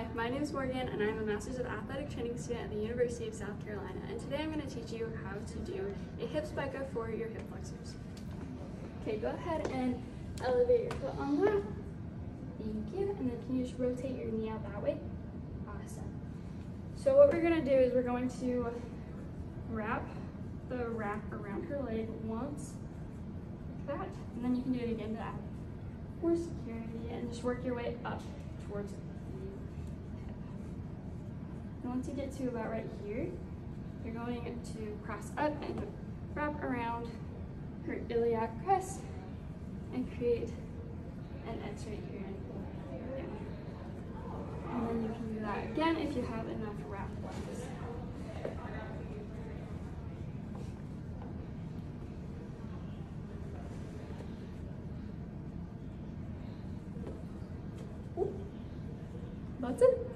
Hi, my name is Morgan and I'm a Master's of Athletic Training student at the University of South Carolina and today I'm going to teach you how to do a hip spica for your hip flexors. Okay, go ahead and elevate your foot on that. Thank you. And then can you just rotate your knee out that way? Awesome. So what we're going to do is we're going to wrap the wrap around her leg once, like that. And then you can do it again to add more security and just work your way up towards once you get to about right here, you're going to cross up and wrap around her iliac crest and create an X right here. And then you can do that again if you have enough wrap lines. That's it.